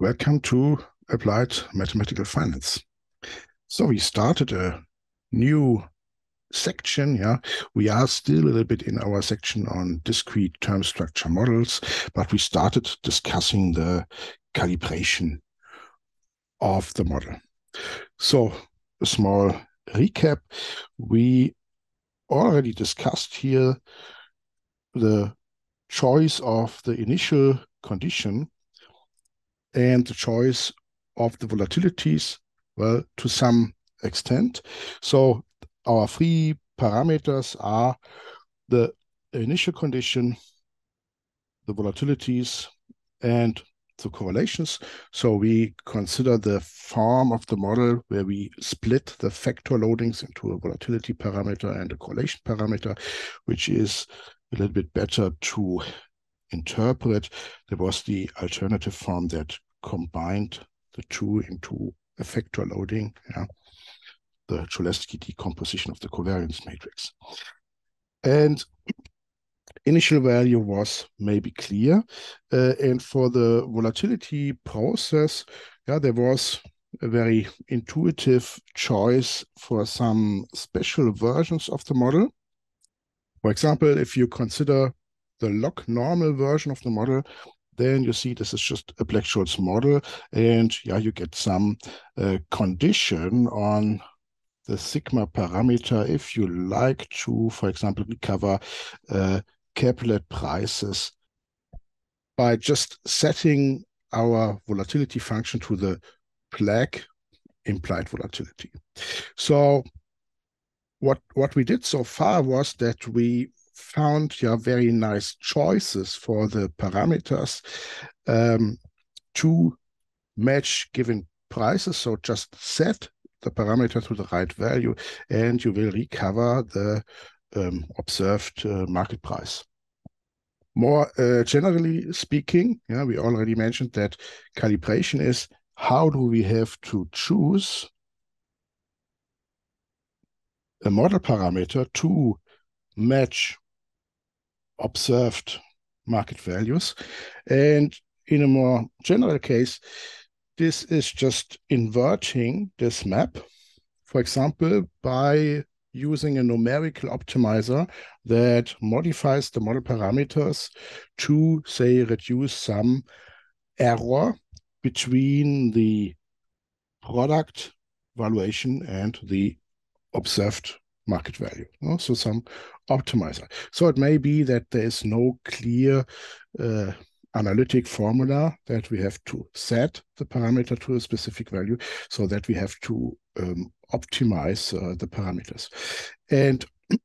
Welcome to Applied Mathematical Finance. So we started a new section. Yeah, we are still a little bit in our section on discrete term structure models, but we started discussing the calibration of the model. So a small recap. We already discussed here the choice of the initial condition and the choice of the volatilities, well, to some extent. So our three parameters are the initial condition, the volatilities, and the correlations. So we consider the form of the model where we split the factor loadings into a volatility parameter and a correlation parameter, which is a little bit better to interpret. There was the alternative form that combined the two into a factor loading, yeah, the Cholesky decomposition of the covariance matrix. And initial value was maybe clear. Uh, and for the volatility process, yeah, there was a very intuitive choice for some special versions of the model. For example, if you consider the log normal version of the model, then you see this is just a Black-Scholes model, and yeah, you get some uh, condition on the sigma parameter if you like to, for example, recover uh, prices by just setting our volatility function to the Black implied volatility. So what what we did so far was that we found yeah, very nice choices for the parameters um, to match given prices. So just set the parameter to the right value and you will recover the um, observed uh, market price. More uh, generally speaking, yeah, we already mentioned that calibration is how do we have to choose a model parameter to match observed market values. And in a more general case, this is just inverting this map, for example, by using a numerical optimizer that modifies the model parameters to, say, reduce some error between the product valuation and the observed market value. You? So some optimizer. So it may be that there is no clear uh, analytic formula that we have to set the parameter to a specific value so that we have to um, optimize uh, the parameters. And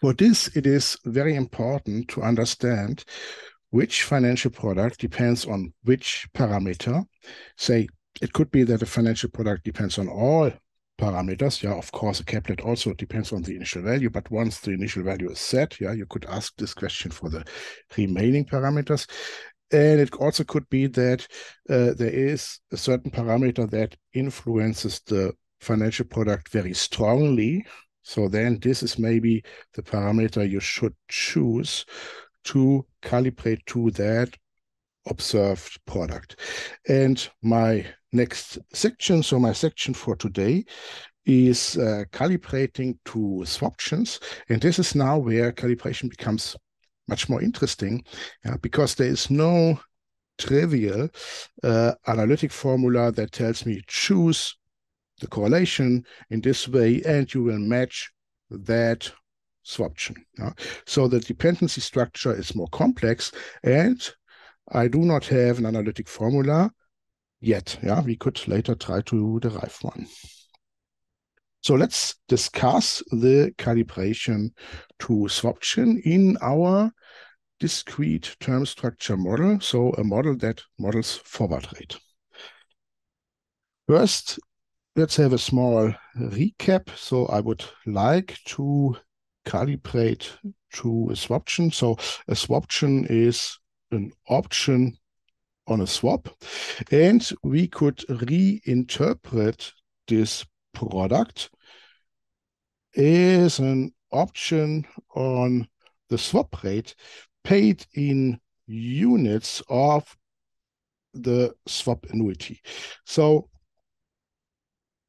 for this, it is very important to understand which financial product depends on which parameter. Say, it could be that a financial product depends on all parameters. Yeah, of course, a caplet also depends on the initial value, but once the initial value is set, yeah, you could ask this question for the remaining parameters. And it also could be that uh, there is a certain parameter that influences the financial product very strongly. So then this is maybe the parameter you should choose to calibrate to that observed product. And my next section, so my section for today is uh, calibrating to swaptions. And this is now where calibration becomes much more interesting yeah, because there is no trivial uh, analytic formula that tells me choose the correlation in this way and you will match that swaption. Yeah? So the dependency structure is more complex and I do not have an analytic formula yet. Yeah, we could later try to derive one. So let's discuss the calibration to swaption in our discrete term structure model. So a model that models forward rate. First, let's have a small recap. So I would like to calibrate to a swaption. So a swaption is an option on a swap. And we could reinterpret this product as an option on the swap rate paid in units of the swap annuity. So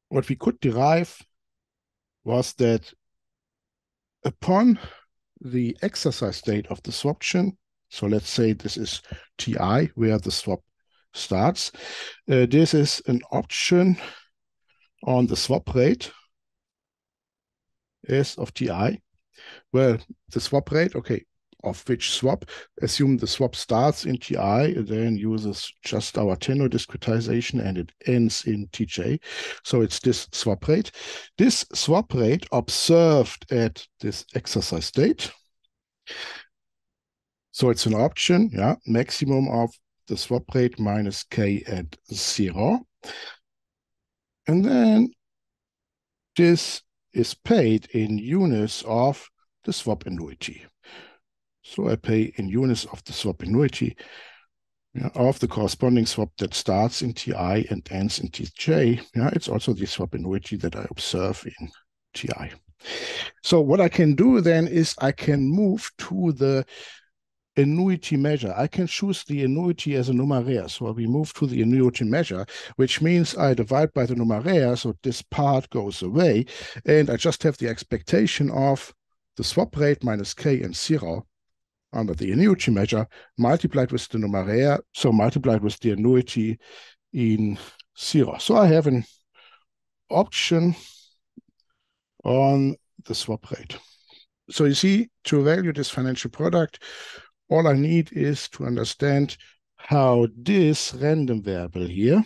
what we could derive was that upon the exercise date of the swaption, so let's say this is TI, where the swap starts, uh, this is an option on the swap rate S of TI. Well, the swap rate, okay, of which swap. Assume the swap starts in TI, then uses just our tenor discretization and it ends in TJ. So it's this swap rate. This swap rate observed at this exercise date. So it's an option, yeah, maximum of the swap rate minus K at zero. And then this is paid in units of the swap annuity. So I pay in units of the swap annuity yeah, of the corresponding swap that starts in TI and ends in TJ. Yeah, it's also the swap annuity that I observe in TI. So what I can do then is I can move to the annuity measure. I can choose the annuity as a numeraire. So we move to the annuity measure, which means I divide by the numeraire. So this part goes away. And I just have the expectation of the swap rate minus k and zero under the annuity measure multiplied with the numeraire, so multiplied with the annuity in zero. So I have an option on the swap rate. So you see, to value this financial product, all I need is to understand how this random variable here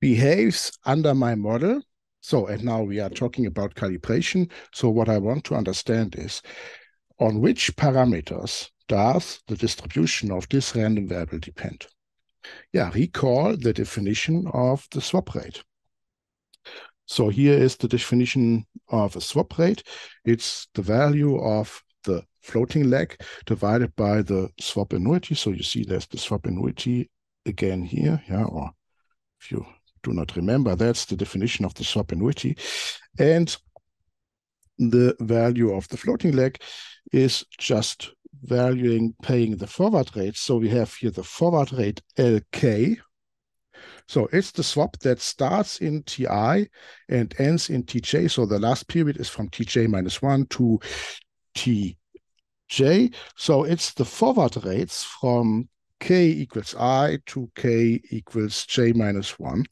behaves under my model. So, and now we are talking about calibration. So what I want to understand is on which parameters does the distribution of this random variable depend? Yeah, recall the definition of the swap rate. So here is the definition of a swap rate. It's the value of the floating leg divided by the swap annuity. So you see there's the swap annuity again here, yeah, or if you do not remember, that's the definition of the swap annuity. And the value of the floating leg is just valuing paying the forward rate. So we have here the forward rate LK. So it's the swap that starts in TI and ends in TJ. So the last period is from TJ minus one to TJ. So it's the forward rates from k equals i to k equals j minus 1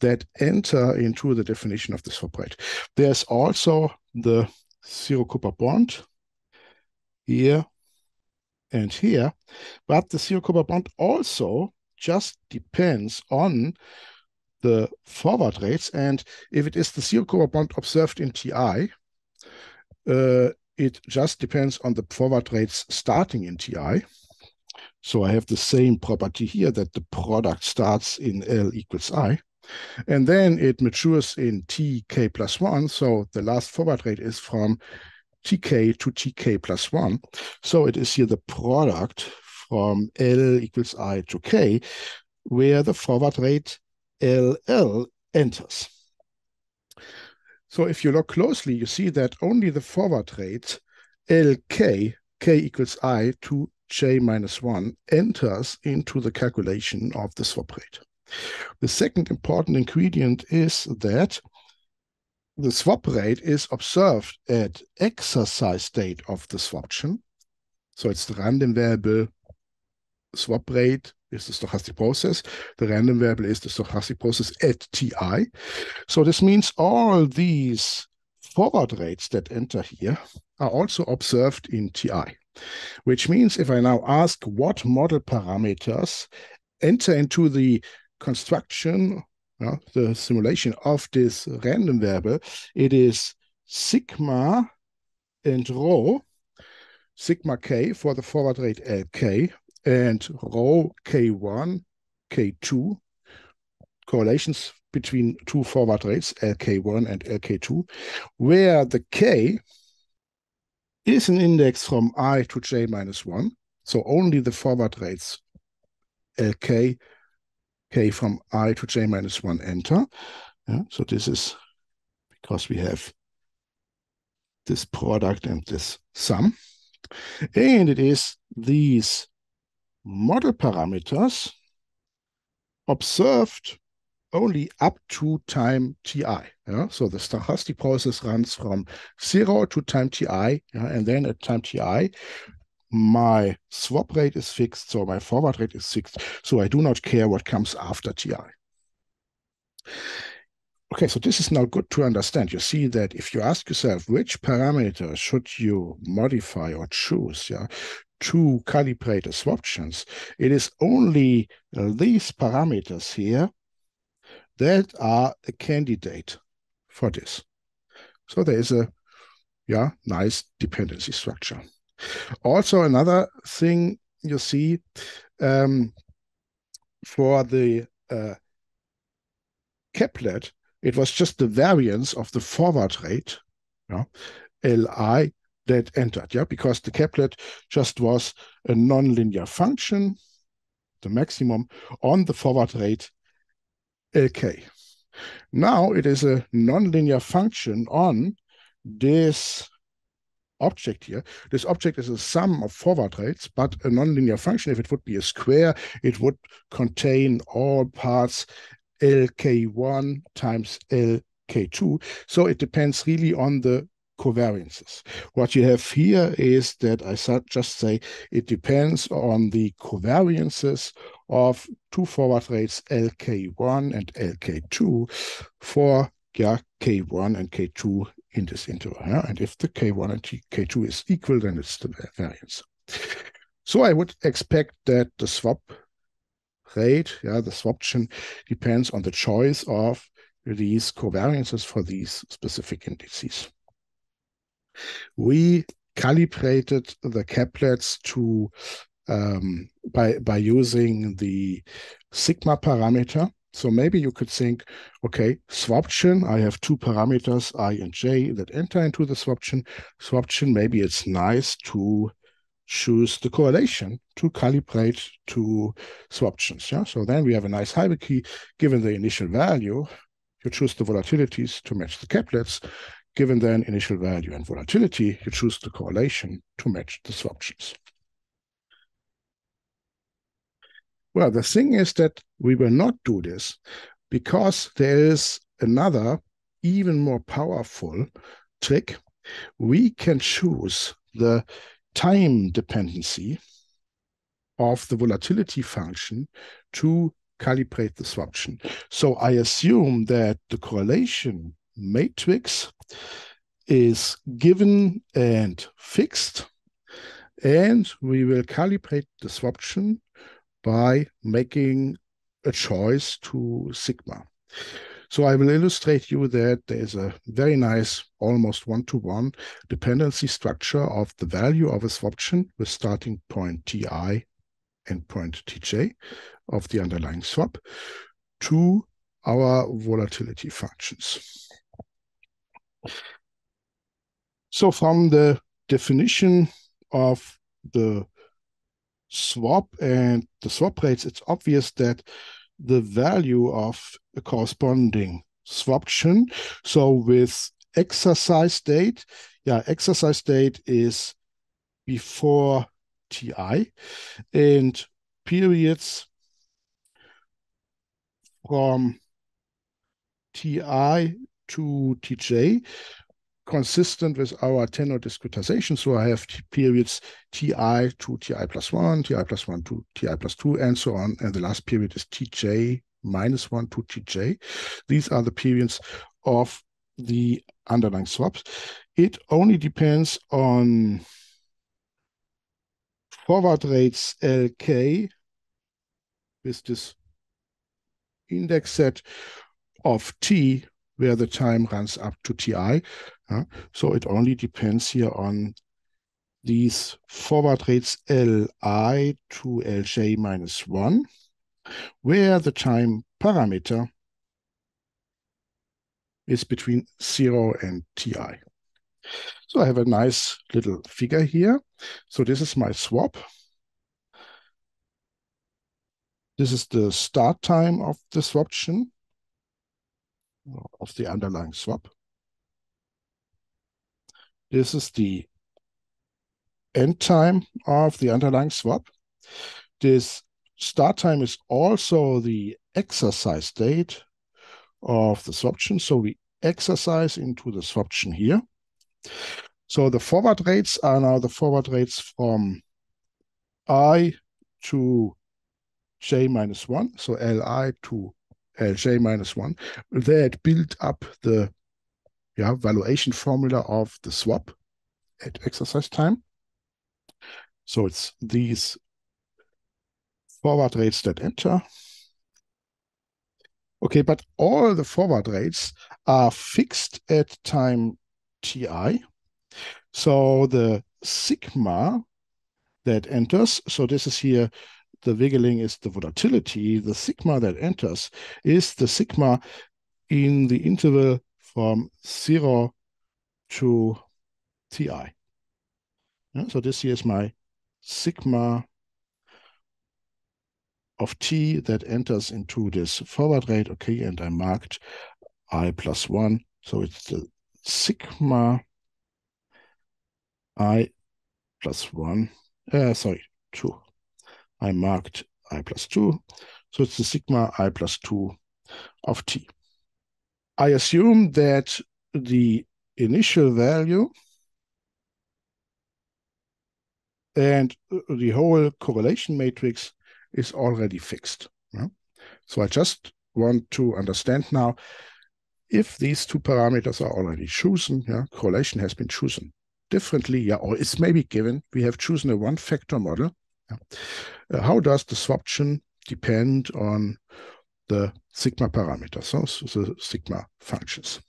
that enter into the definition of the swap rate. There's also the zero coupon bond here and here, but the zero coupon bond also just depends on the forward rates. And if it is the zero coupon bond observed in TI, uh, it just depends on the forward rates starting in TI. So I have the same property here that the product starts in L equals I. And then it matures in tk plus 1. So the last forward rate is from tk to tk plus 1. So it is here the product from L equals I to k, where the forward rate LL enters. So if you look closely, you see that only the forward rate LK, k equals I to j minus 1 enters into the calculation of the swap rate. The second important ingredient is that the swap rate is observed at exercise date of the swaption. So it's the random variable swap rate is the stochastic process. The random variable is the stochastic process at Ti. So this means all these forward rates that enter here are also observed in Ti which means if I now ask what model parameters enter into the construction, uh, the simulation of this random variable, it is sigma and rho, sigma k for the forward rate lk, and rho k1, k2, correlations between two forward rates, lk1 and lk2, where the k is an index from i to j minus 1. So only the forward rates lk, k from i to j minus 1 enter. Yeah, so this is because we have this product and this sum And it is these model parameters observed only up to time ti. Yeah? So the stochastic process runs from zero to time ti, yeah? and then at time ti, my swap rate is fixed, so my forward rate is fixed. So I do not care what comes after ti. Okay, so this is now good to understand. You see that if you ask yourself which parameter should you modify or choose, yeah, to calibrate the swaptions, it is only uh, these parameters here that are a candidate for this. So there is a yeah nice dependency structure. Also, another thing you see um, for the uh, caplet, it was just the variance of the forward rate, yeah, Li, that entered, yeah, because the caplet just was a nonlinear function, the maximum on the forward rate Lk. Now it is a nonlinear function on this object here. This object is a sum of forward rates, but a nonlinear function, if it would be a square, it would contain all parts LK1 times LK2. So it depends really on the covariances. What you have here is that I just say it depends on the covariances of two forward rates LK1 and LK2 for yeah, K1 and K2 in this interval. Yeah? And if the K1 and K2 is equal, then it's the variance. So I would expect that the swap rate, yeah, the swaption depends on the choice of these covariances for these specific indices. We calibrated the caplets to um, by by using the sigma parameter. So maybe you could think, okay, swaption, I have two parameters, i and j, that enter into the swaption. Swaption, maybe it's nice to choose the correlation to calibrate two swaptions. Yeah? So then we have a nice hierarchy. Given the initial value, you choose the volatilities to match the caplets. Given then initial value and volatility, you choose the correlation to match the swaptions. Well, the thing is that we will not do this because there is another even more powerful trick. We can choose the time dependency of the volatility function to calibrate the swaption. So I assume that the correlation matrix is given and fixed, and we will calibrate the swaption by making a choice to sigma. So I will illustrate you that there is a very nice, almost one-to-one -one dependency structure of the value of a swaption with starting point Ti and point Tj of the underlying swap to our volatility functions. So from the definition of the swap and the swap rates, it's obvious that the value of a corresponding swaption. So with exercise date, yeah, exercise date is before TI and periods from TI to TJ consistent with our tenor discretization. So I have periods Ti to Ti plus 1, Ti plus 1 to Ti plus 2, and so on. And the last period is Tj minus 1 to Tj. These are the periods of the underlying swaps. It only depends on forward rates Lk with this index set of T where the time runs up to Ti. Uh, so it only depends here on these forward rates Li to Lj minus 1, where the time parameter is between 0 and Ti. So I have a nice little figure here. So this is my swap. This is the start time of the swaption of the underlying swap. This is the end time of the underlying swap. This start time is also the exercise date of the swaption. So we exercise into the swaption here. So the forward rates are now the forward rates from i to j minus 1, so li to lj minus 1. That build up the yeah, valuation formula of the swap at exercise time. So it's these forward rates that enter. Okay, but all the forward rates are fixed at time ti. So the sigma that enters, so this is here, the wiggling is the volatility. The sigma that enters is the sigma in the interval from 0 to ti. Yeah, so this here is my sigma of t that enters into this forward rate, okay, and I marked i plus 1. So it's the sigma i plus 1, uh, sorry, 2. I marked i plus 2. So it's the sigma i plus 2 of t. I assume that the initial value and the whole correlation matrix is already fixed. Yeah? So I just want to understand now if these two parameters are already chosen, yeah, correlation has been chosen differently, yeah, or it's maybe given, we have chosen a one-factor model. Uh, how does the swaption depend on the sigma parameters, so, so the sigma functions?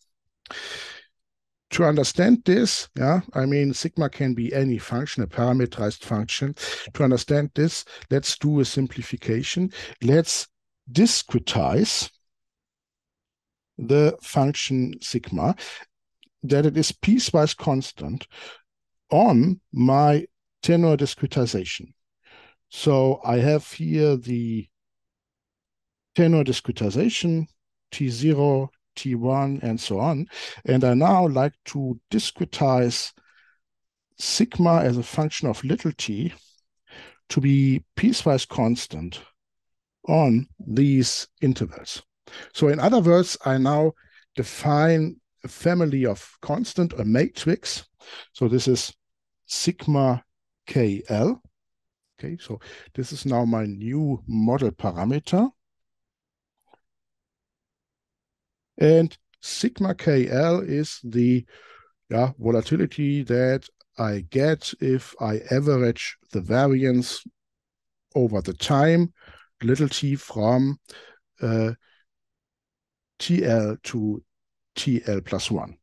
To understand this, yeah, I mean, sigma can be any function, a parameterized function. To understand this, let's do a simplification. Let's discretize the function sigma that it is piecewise constant on my tenor discretization. So I have here the tenor discretization, T0, T1, and so on. And I now like to discretize sigma as a function of little t to be piecewise constant on these intervals. So in other words, I now define a family of constant, a matrix. So this is sigma KL. Okay, so this is now my new model parameter. And sigma KL is the yeah, volatility that I get if I average the variance over the time, little t from uh, TL to TL plus 1.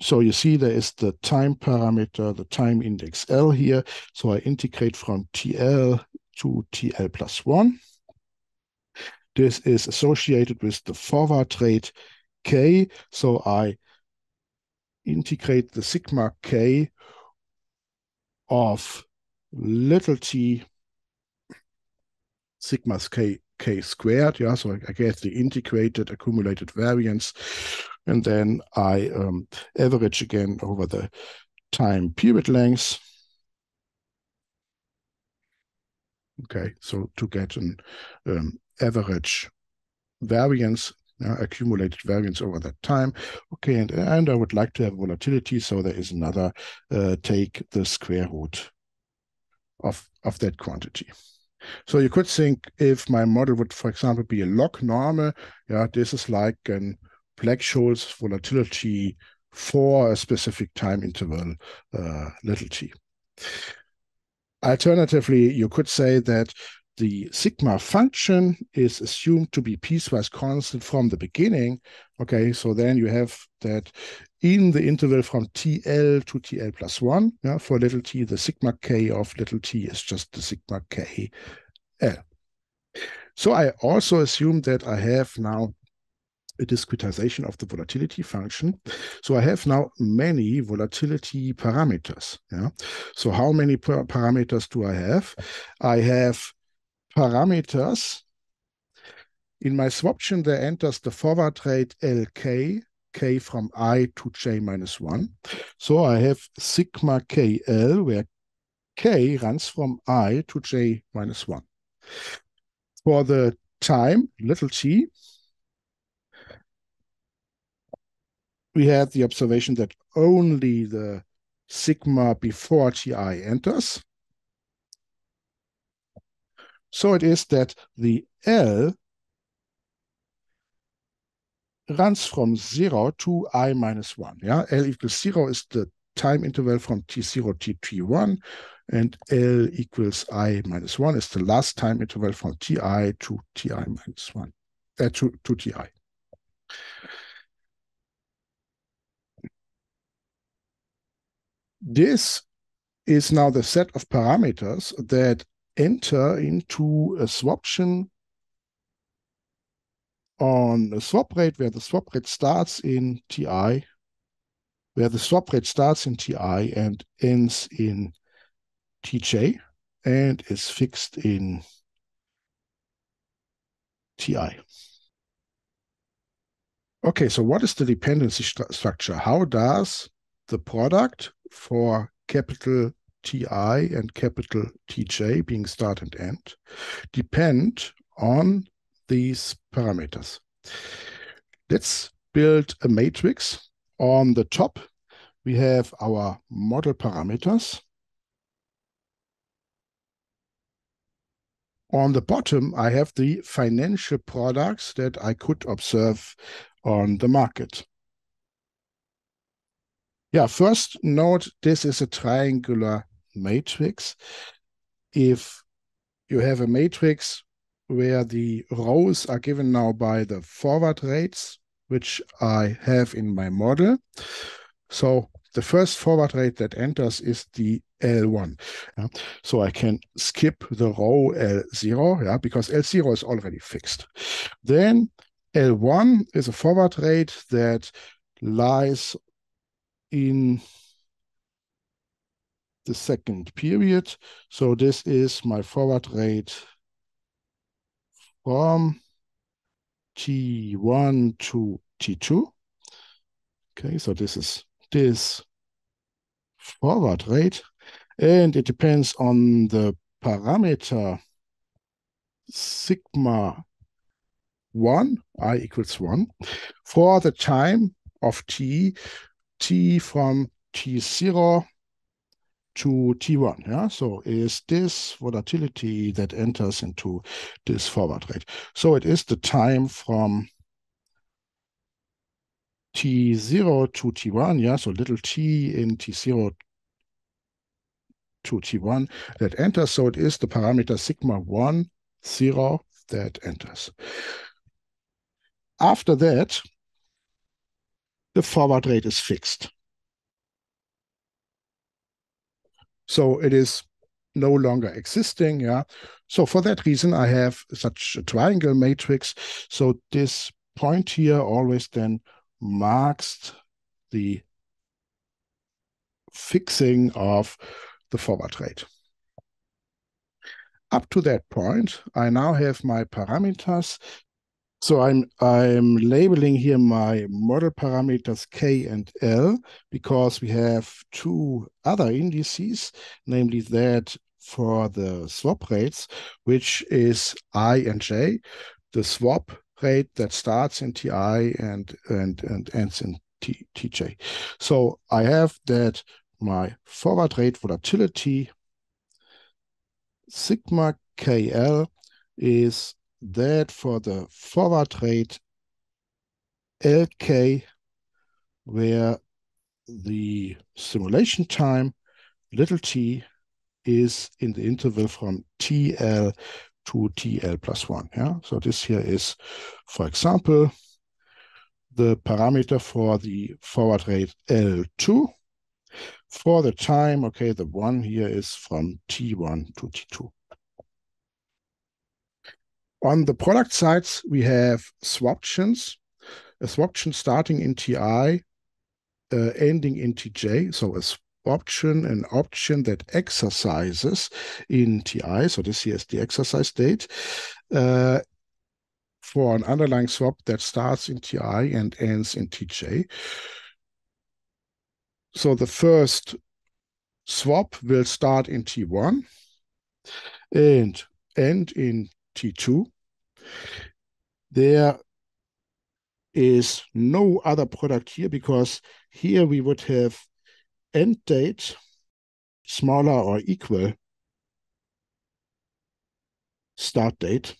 So you see there is the time parameter, the time index L here. So I integrate from TL to TL plus 1. This is associated with the forward rate K. So I integrate the sigma K of little t sigma k k squared. Yeah, so I get the integrated accumulated variance, and then I um, average again over the time period length. Okay, so to get an um, average variance, uh, accumulated variance over that time. Okay, and, and I would like to have volatility, so there is another uh, take the square root of, of that quantity. So you could think if my model would, for example, be a log normal, yeah, this is like an Black-Scholes volatility for a specific time interval, uh, little t. Alternatively, you could say that the sigma function is assumed to be piecewise constant from the beginning. Okay, so then you have that in the interval from TL to TL plus one, yeah, for little t, the sigma k of little t is just the sigma k L. So I also assume that I have now a discretization of the volatility function. So I have now many volatility parameters. Yeah. So how many parameters do I have? I have parameters. In my swaption, there enters the forward rate LK k from i to j minus 1. So I have sigma kl, where k runs from i to j minus 1. For the time, little t, we had the observation that only the sigma before ti enters. So it is that the L runs from 0 to i minus 1. Yeah, L equals 0 is the time interval from t0 to t1, and L equals i minus 1 is the last time interval from ti to ti minus 1, uh, to, to ti. This is now the set of parameters that enter into a swaption on a swap rate where the swap rate starts in TI, where the swap rate starts in TI and ends in TJ and is fixed in TI. Okay, so what is the dependency st structure? How does the product for capital TI and capital TJ being start and end depend on these parameters. Let's build a matrix. On the top, we have our model parameters. On the bottom, I have the financial products that I could observe on the market. Yeah, first note, this is a triangular matrix. If you have a matrix where the rows are given now by the forward rates, which I have in my model. So the first forward rate that enters is the L1. Yeah? So I can skip the row L0 yeah, because L0 is already fixed. Then L1 is a forward rate that lies in the second period. So this is my forward rate Um, from T1 to T2. Okay, so this is this forward rate, and it depends on the parameter sigma 1, i equals 1, for the time of t, t from t0 to T1. Yeah, so is this volatility that enters into this forward rate. So it is the time from T0 to T1, yeah, so little t in T0 to T1 that enters. So it is the parameter sigma 1, 0 that enters. After that, the forward rate is fixed. So it is no longer existing. Yeah. So for that reason, I have such a triangle matrix. So this point here always then marks the fixing of the forward rate. Up to that point, I now have my parameters so I'm I'm labeling here my model parameters K and L because we have two other indices, namely that for the swap rates, which is I and J, the swap rate that starts in TI and and and ends in T, TJ. So I have that my forward rate volatility sigma KL is that for the forward rate LK, where the simulation time, little t, is in the interval from TL to TL plus one. Yeah, so this here is, for example, the parameter for the forward rate L2. For the time, okay, the one here is from T1 to T2. On the product sides, we have swaptions, a swaption starting in TI, uh, ending in TJ. So a swaption, an option that exercises in TI. So this here is the exercise date. Uh, for an underlying swap that starts in Ti and ends in Tj. So the first swap will start in T1 and end in T2. There is no other product here because here we would have end date smaller or equal start date.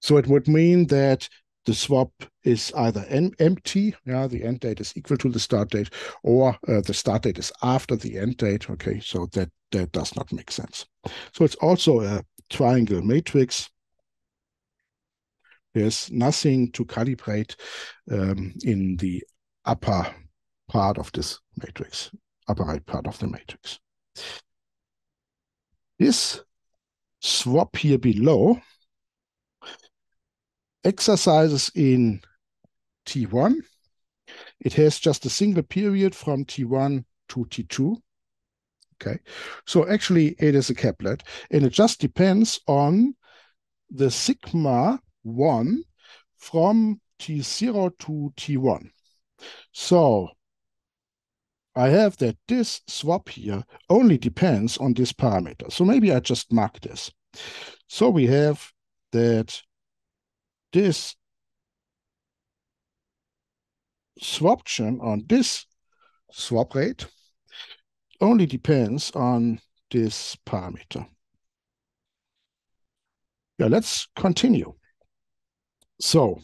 So it would mean that the swap is either empty, yeah, the end date is equal to the start date, or uh, the start date is after the end date. Okay, so that that does not make sense. So it's also a triangle matrix. There's nothing to calibrate um, in the upper part of this matrix, upper right part of the matrix. This swap here below exercises in T1. It has just a single period from T1 to T2. Okay, so actually it is a caplet and it just depends on the sigma 1 from T0 to T1. So I have that this swap here only depends on this parameter. So maybe I just mark this. So we have that this swaption on this swap rate only depends on this parameter. Yeah, let's continue. So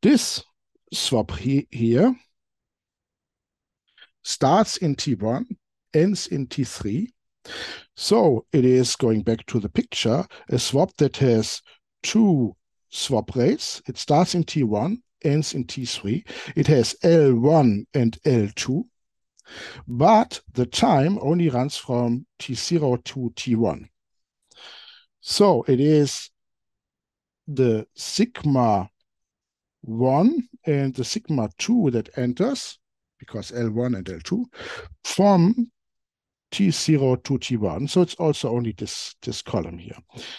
this swap he here starts in T1, ends in T3. So it is going back to the picture, a swap that has two swap rates. It starts in T1, ends in T3. It has L1 and L2, but the time only runs from T0 to T1. So it is the sigma 1 and the sigma 2 that enters, because L1 and L2, from T0 to T1. So it's also only this, this column here.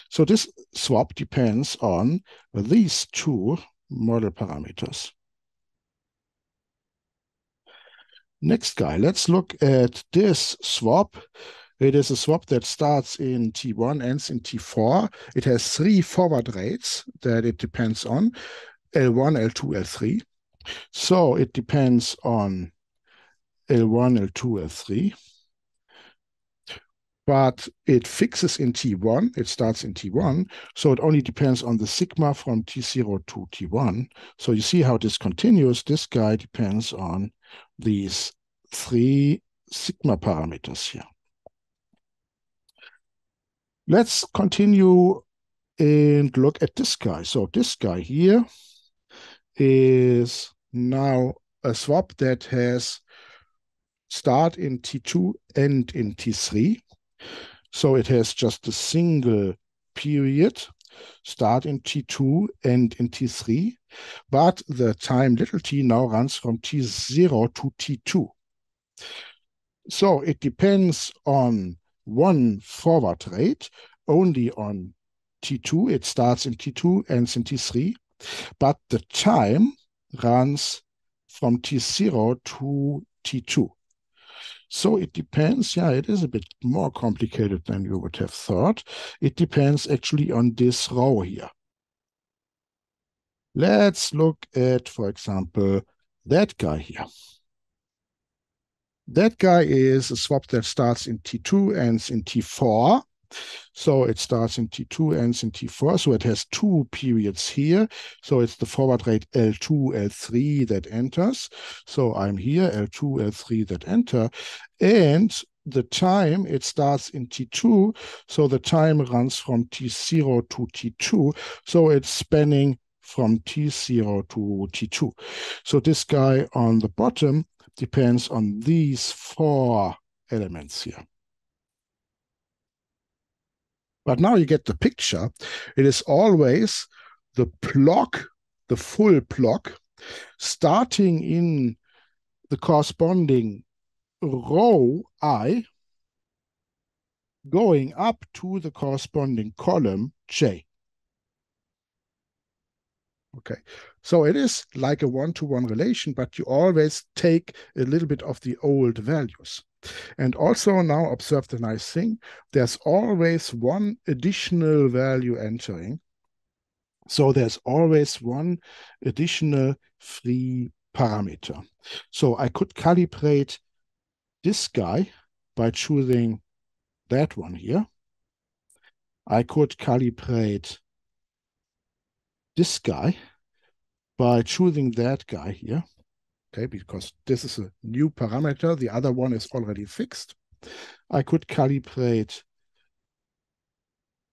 So this swap depends on these two model parameters. Next guy, let's look at this swap. It is a swap that starts in T1, ends in T4. It has three forward rates that it depends on, L1, L2, L3. So it depends on L1, L2, L3 but it fixes in T1, it starts in T1, so it only depends on the sigma from T0 to T1. So you see how this continues. This guy depends on these three sigma parameters here. Let's continue and look at this guy. So this guy here is now a swap that has start in T2, end in T3. So it has just a single period, start in T2, end in T3, but the time little t now runs from T0 to T2. So it depends on one forward rate, only on T2. It starts in T2, ends in T3, but the time runs from T0 to T2. So it depends. Yeah, it is a bit more complicated than you would have thought. It depends actually on this row here. Let's look at, for example, that guy here. That guy is a swap that starts in T2, ends in T4. So it starts in T2, ends in T4. So it has two periods here. So it's the forward rate L2, L3 that enters. So I'm here, L2, L3 that enter. And the time, it starts in T2. So the time runs from T0 to T2. So it's spanning from T0 to T2. So this guy on the bottom depends on these four elements here. But now you get the picture. It is always the block, the full block, starting in the corresponding row i, going up to the corresponding column j. Okay, so it is like a one-to-one -one relation, but you always take a little bit of the old values. And also now observe the nice thing, there's always one additional value entering. So there's always one additional free parameter. So I could calibrate this guy by choosing that one here. I could calibrate this guy by choosing that guy here. Okay, because this is a new parameter. The other one is already fixed. I could calibrate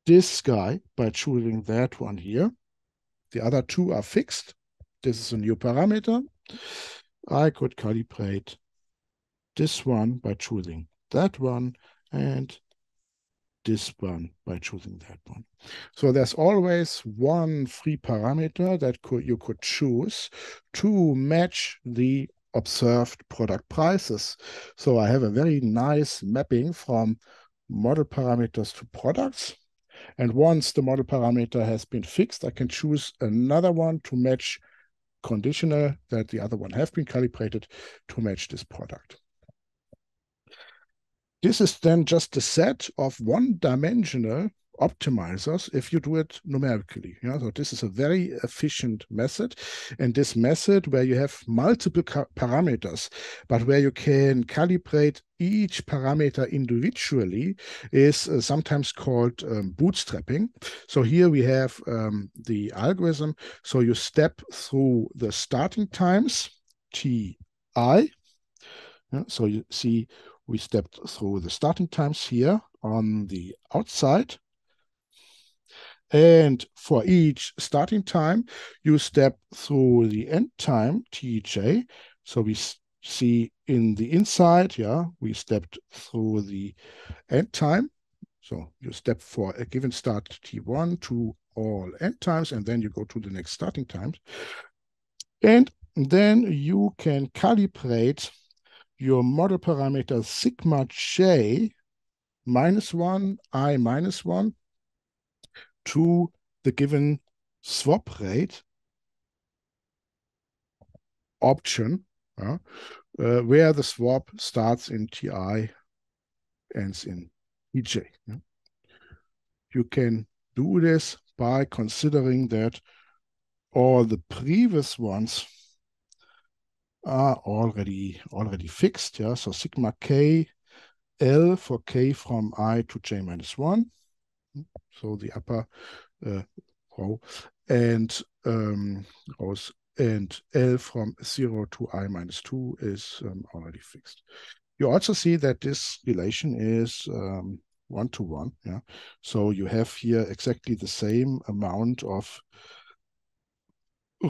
this guy by choosing that one here. The other two are fixed. This is a new parameter. I could calibrate this one by choosing that one and this one by choosing that one. So there's always one free parameter that could, you could choose to match the observed product prices. So I have a very nice mapping from model parameters to products. And once the model parameter has been fixed, I can choose another one to match conditional that the other one have been calibrated to match this product. This is then just a set of one-dimensional optimizers if you do it numerically. Yeah? So this is a very efficient method. And this method where you have multiple parameters, but where you can calibrate each parameter individually is uh, sometimes called um, bootstrapping. So here we have um, the algorithm. So you step through the starting times, Ti. Yeah? So you see we stepped through the starting times here on the outside. And for each starting time, you step through the end time, TJ. So we see in the inside, yeah, we stepped through the end time. So you step for a given start T1 to all end times, and then you go to the next starting times. And then you can calibrate your model parameter sigma j minus 1, i minus 1 to the given swap rate option, uh, uh, where the swap starts in TI, ends in TJ. Yeah? You can do this by considering that all the previous ones are already already fixed. Yeah, so sigma k L for k from i to j minus one. So the upper uh, row and um, rows and L from zero to i minus two is um, already fixed. You also see that this relation is um, one to one. Yeah, so you have here exactly the same amount of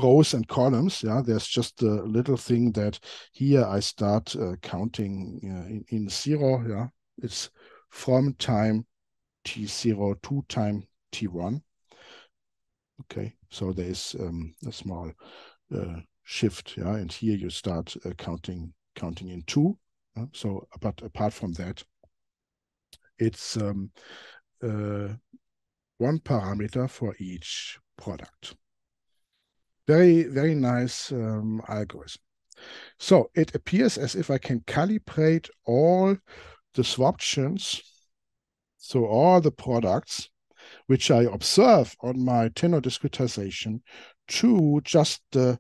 rows and columns. Yeah, there's just a little thing that here I start uh, counting uh, in, in, zero. Yeah, it's from time t0 to time t1. Okay, so there is um, a small uh, shift. Yeah, and here you start uh, counting counting in two. so, but apart from that, it's um, uh, one parameter for each product. Very, very nice um, algorithm. So it appears as if I can calibrate all the swaptions, so all the products which I observe on my tenor discretization to just the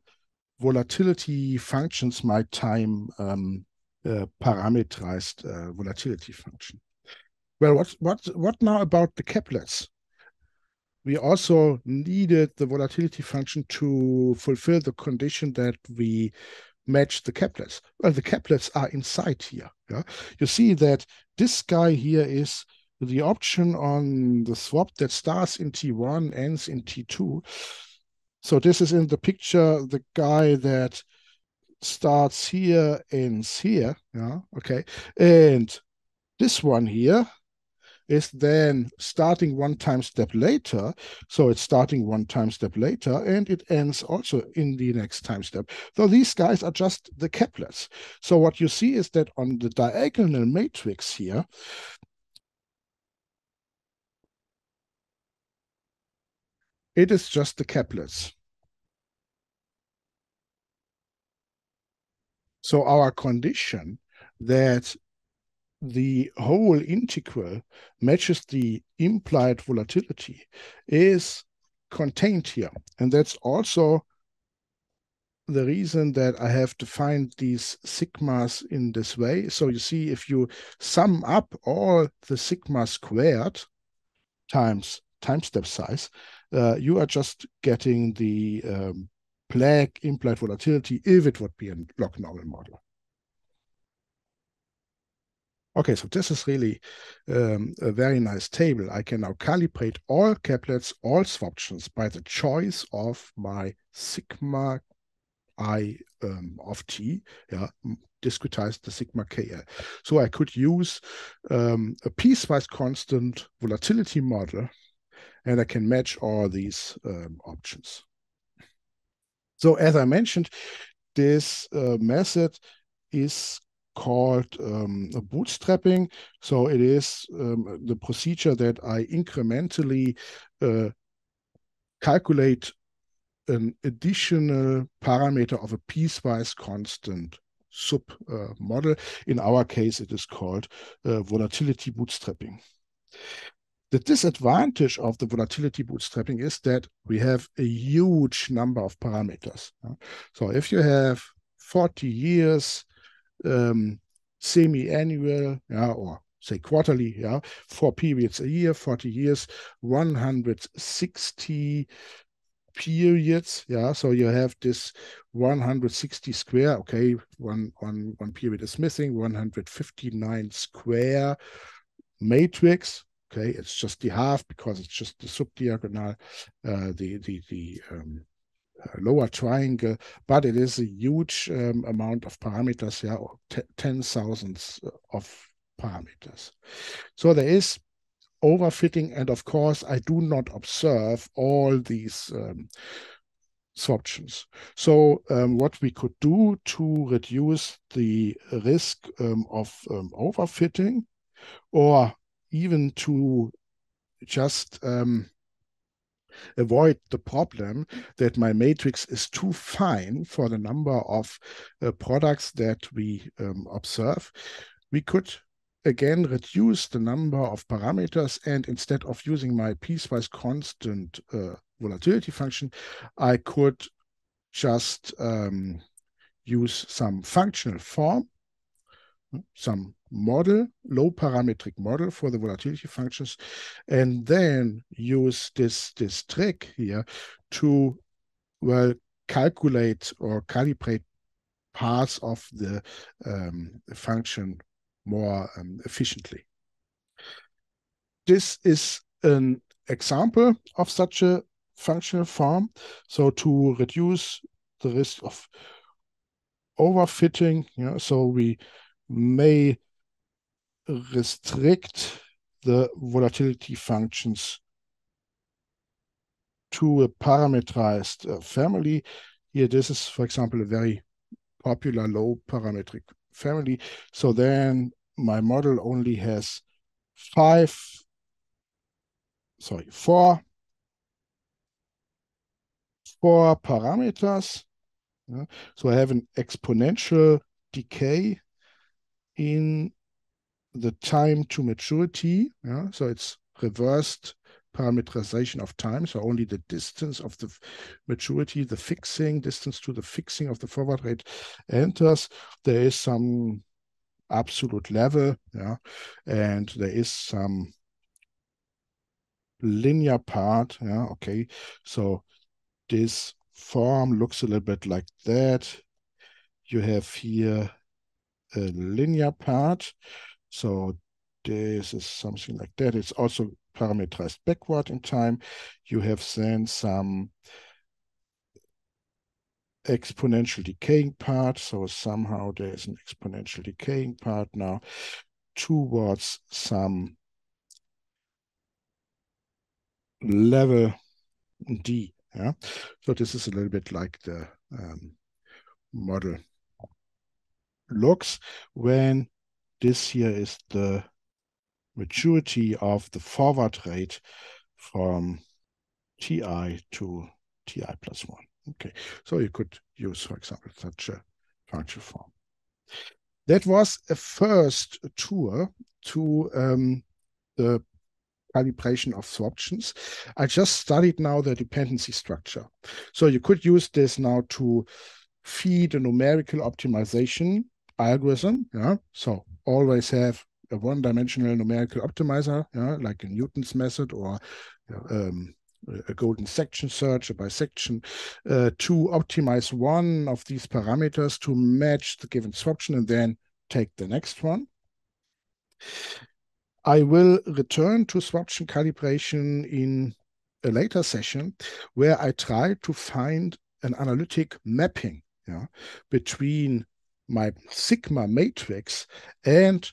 volatility functions, my time um, uh, parameterized uh, volatility function. Well, what what what now about the caplets? We also needed the volatility function to fulfill the condition that we match the caplets. Well, the caplets are inside here. Yeah? You see that this guy here is the option on the swap that starts in T1, ends in T2. So this is in the picture, the guy that starts here, ends here. Yeah, okay. And this one here is then starting one time step later. So it's starting one time step later and it ends also in the next time step. So these guys are just the caplets. So what you see is that on the diagonal matrix here, it is just the caplets. So our condition that the whole integral matches the implied volatility is contained here. And that's also the reason that I have defined these sigmas in this way. So you see, if you sum up all the sigma squared times time step size, uh, you are just getting the um, Black implied volatility if it would be a log normal model. Okay, so this is really um, a very nice table. I can now calibrate all caplets, all swaptions by the choice of my sigma i um, of t, yeah, discretize the sigma kl. So I could use um, a piecewise constant volatility model, and I can match all these um, options. So as I mentioned, this uh, method is called um, bootstrapping. So it is um, the procedure that I incrementally uh, calculate an additional parameter of a piecewise constant sub uh, model. In our case, it is called uh, volatility bootstrapping. The disadvantage of the volatility bootstrapping is that we have a huge number of parameters. So if you have 40 years um, semi-annual, yeah, or say quarterly, yeah, four periods a year, 40 years, 160 periods, yeah. So you have this 160 square, okay, one one one period is missing, 159 square matrix. Okay, it's just the half because it's just the subdiagonal, uh, the the the um, lower triangle, but it is a huge um, amount of parameters, yeah, ten thousands of parameters. So there is overfitting, and of course, I do not observe all these um, swaptions. So um, what we could do to reduce the risk um, of um, overfitting, or even to just um, avoid the problem that my matrix is too fine for the number of uh, products that we um, observe, we could again reduce the number of parameters and instead of using my piecewise constant uh, volatility function, I could just um, use some functional form, some model, low parametric model for the volatility functions, and then use this, this trick here to, well, calculate or calibrate parts of the um, function more um, efficiently. This is an example of such a functional form. So to reduce the risk of overfitting, you know, so we may restrict the volatility functions to a parameterized uh, family. Here, this is, for example, a very popular low parametric family. So then my model only has five, sorry, four, four parameters. Yeah. So I have an exponential decay in the time to maturity. Yeah? So it's reversed parameterization of time. So only the distance of the maturity, the fixing distance to the fixing of the forward rate enters. There is some absolute level, yeah, and there is some linear part, yeah, okay. So this form looks a little bit like that. You have here a linear part. So this is something like that. It's also parameterized backward in time. You have then some exponential decaying part. So somehow there is an exponential decaying part now towards some level D. Yeah. So this is a little bit like the um, model looks when this here is the maturity of the forward rate from TI to TI plus one. Okay, so you could use, for example, such a function form. That was a first tour to um, the calibration of swaptions. I just studied now the dependency structure. So you could use this now to feed a numerical optimization algorithm. Yeah. So always have a one-dimensional numerical optimizer, yeah, like in Newton's method or um, a golden section search, a bisection, uh, to optimize one of these parameters to match the given swaption and then take the next one. I will return to swaption calibration in a later session where I try to find an analytic mapping yeah, between my sigma matrix and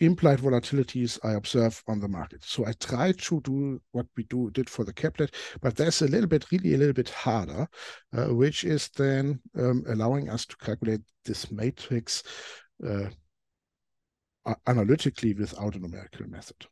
implied volatilities I observe on the market. So I try to do what we do did for the caplet, but there's a little bit, really a little bit harder, uh, which is then um, allowing us to calculate this matrix uh, analytically without a numerical method.